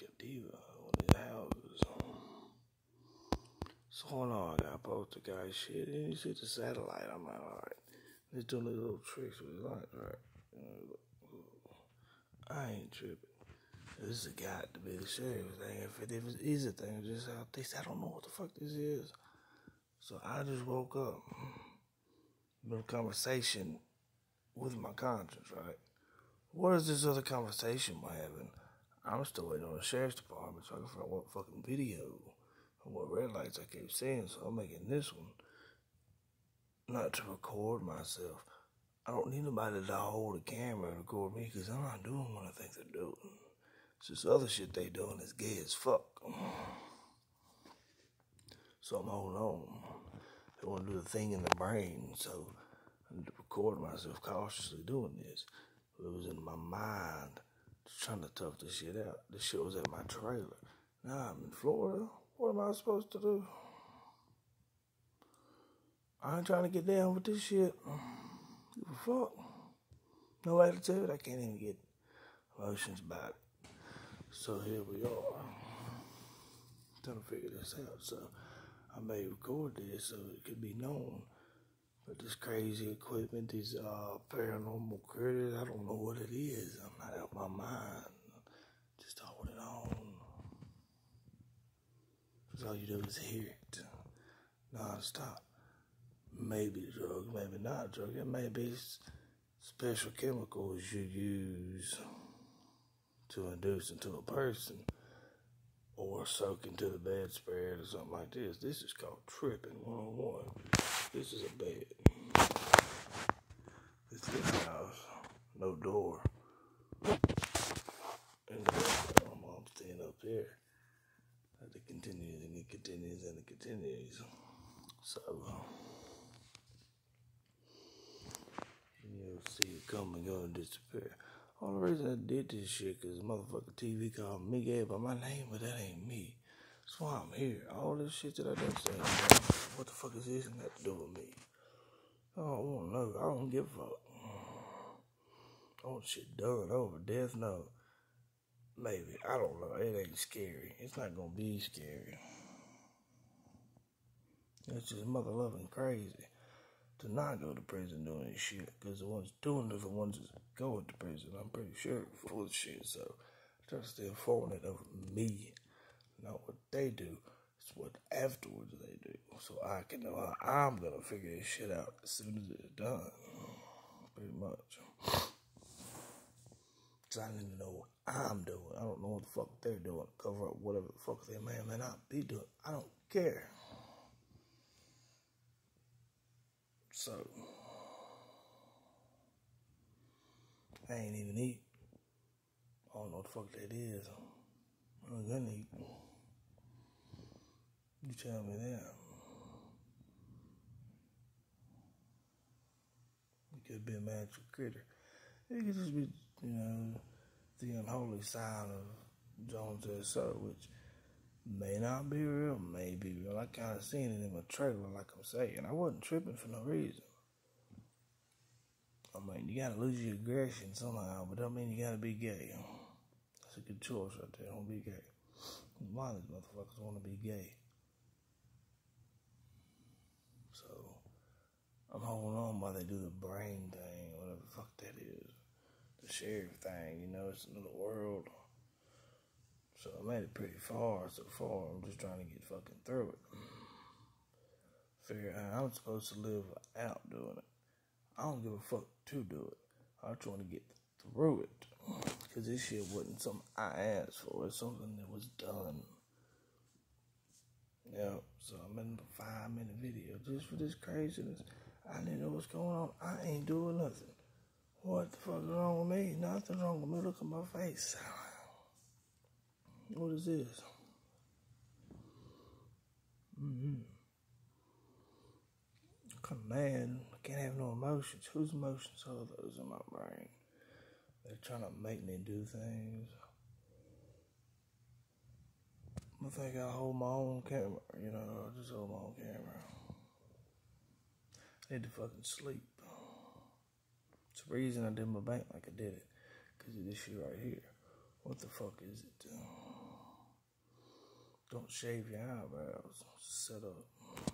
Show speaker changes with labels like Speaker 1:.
Speaker 1: Captiva, of his houses. So hold on, I post the guy shit, and you see the satellite. I'm like, alright, he's doing these little tricks with his light, right? I ain't tripping. This is a guy to be the sheriff thing. If it, if it is a thing, just uh, out this, I don't know what the fuck this is. So I just woke up, a conversation with my conscience, right? What is this other conversation we're having? I'm still waiting on the sheriff's department so I can find what fucking video and what red lights I keep seeing. So I'm making this one not to record myself. I don't need nobody to hold a camera and record me because I'm not doing what I think they're doing. It's just other shit they doing is gay as fuck. So I'm holding on. They want to do the thing in the brain, so I need to record myself cautiously doing this. It was in my mind, trying to tough this shit out. This shit was at my trailer. Now I'm in Florida. What am I supposed to do? I ain't trying to get down with this shit. Give a fuck. No attitude. I can't even get emotions about it. So here we are. Trying to figure this out. So I may record this so it could be known. This crazy equipment, these uh, paranormal critters, I don't know what it is. I'm not out of my mind. Just holding on. Because all you do is hear it non-stop. Maybe drugs, maybe not drugs. It may be special chemicals you use to induce into a person or soak into the bedspread or something like this. This is called tripping 101. This is a bed. This is a house. No door. And mom's staying up here. And it continues and it continues and it continues. So, uh, you'll see it come and go and disappear. Only reason I did this shit because motherfucker TV called me gave by my name, but that ain't me. That's why I'm here. All this shit that I done said, what the fuck is this that to do with me? I don't want to know. I don't give a fuck. Want shit done over. Death no. Maybe. I don't know. It ain't scary. It's not gonna be scary. It's just mother loving crazy to not go to prison doing this shit. Because the ones doing it the ones that going to prison. I'm pretty sure for the shit. So I try to of me, not what they do. It's what afterwards they do. So I can know how I'm gonna figure this shit out as soon as it's done. Pretty much. Cause I to know what I'm doing. I don't know what the fuck they're doing. Cover up whatever the fuck they may or may not be doing. I don't care. So I ain't even eat. I don't know what the fuck that is. I'm gonna eat. You tell me that. It could be a magical critter. It could just be, you know, the unholy sign of Jones and S.O., which may not be real, may be real. I kind of seen it in my trailer, like I'm saying. I wasn't tripping for no reason. I mean, you gotta lose your aggression somehow, but don't mean you gotta be gay. That's a good choice right there. Don't be gay. Why these motherfuckers want to be gay? So, I'm holding on while they do the brain thing, whatever the fuck that is. The sheriff thing, you know, it's another world. So I made it pretty far so far. I'm just trying to get fucking through it. Figure out I'm supposed to live out doing it. I don't give a fuck to do it. I just want to get through it. Because this shit wasn't something I asked for. It's something that was done. Yeah, so I'm in a five minute video just for this craziness. I didn't know what's going on. I ain't doing nothing. What the fuck is wrong with me? Nothing wrong with me. Look at my face. What is this? Mm-hmm. I'm mad. I can't have no emotions. Whose emotions are those in my brain? They're trying to make me do things. I think I hold my own camera, you know, I just hold my own camera. I need to fucking sleep reason I did my bank like I did it. Because of this shit right here. What the fuck is it? Don't shave your eyebrows. Set up.